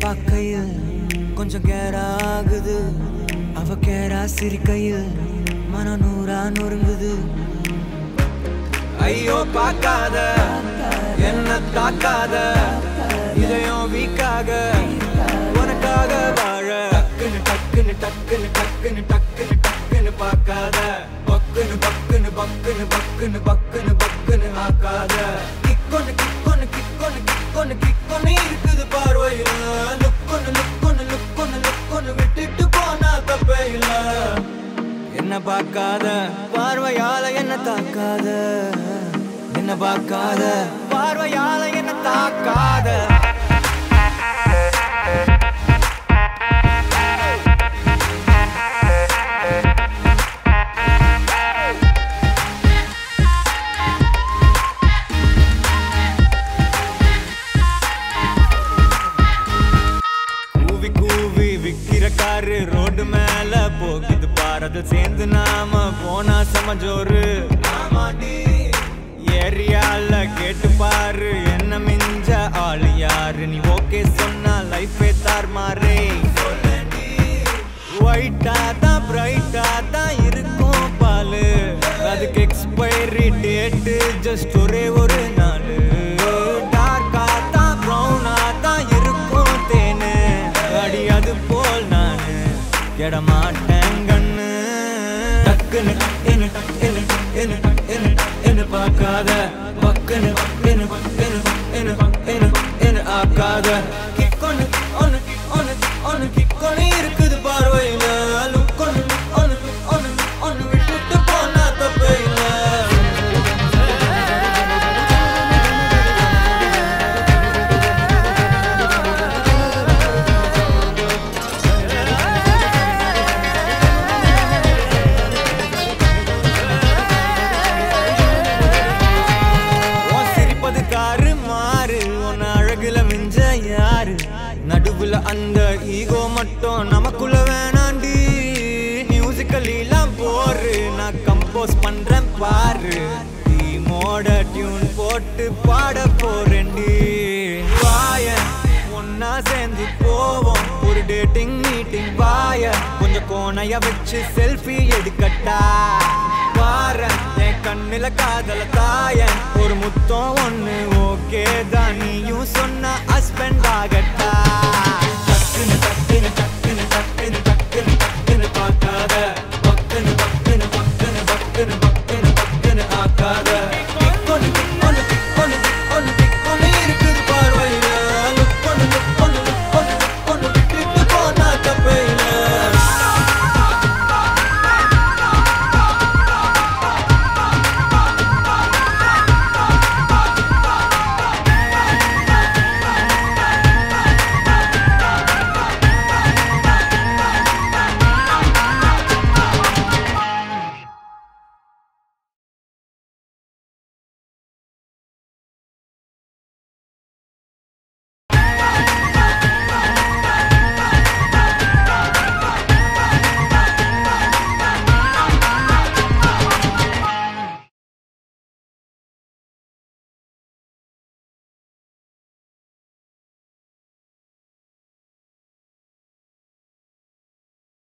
பார்க்கையில் கொஞ்சம் கேரா ஆகுது அவ கேரா சிரிக்கையில் மன நூறா நொறுங்குது. ஐயோ பார்க்காத. என்ன தாக்காத. இதயம் வீக்காக. உனக்காக வாழ. டக்குன்னு டக்குன்னு டக்குன்னு டக்குன்னு பார்க்காத. பார்வையால என்ன தாக்காத. என்ன பார்க்காத. பாரத சேர்ந்து நாம போனா சமஜோரு ஏரியால கேட்டு பாரு என்ன மிஞ்ச ஆளு யாரு? நீ ஓகே சொன்னா லைஃபே தார்மாரே ஒயிட்டா தான் பிரைட்டா தான் இருக்கும் பாலு. அதுக்கு எக்ஸ்பைரி டேட்டு ஜஸ்ட் ஒரே ஒரு நாள். டார்க்கா தான் ப்ரௌனா தான் இருக்கும் தேனு. அடி அது போல் நானு. கெட மாட்டேன் கண்ணு டக்குன்னு என்ன என்ன என்ன என்ன என்ன பார்க்காத? பக்குன்னு என்ன என்ன என்ன என்ன என்ன ஆக்காத? நடுவுல அந்த ஈகோ மட்டும் நமக்குள்ள வேணாண்டி. மியூசிக்கல்லாம் போரு நான் கம்போஸ் பண்றேன் பாரு. டீமோட டியூன் போட்டு பாட போறேன்டி. வாய ஒன்னா சேர்ந்து போவோம். ஒரு டேட்டிங் மீட்டிங் வாய கொஞ்சம் கோணைய வச்சு செல்ஃபி எடுக்கட்டா. பாரு கண்ணுல காதல தாய ஒரு முத்தம் ஒண்ணு ஓகே தான். நீயும் சொன்ன ஹஸ்பண்ட் ஆகட்டா.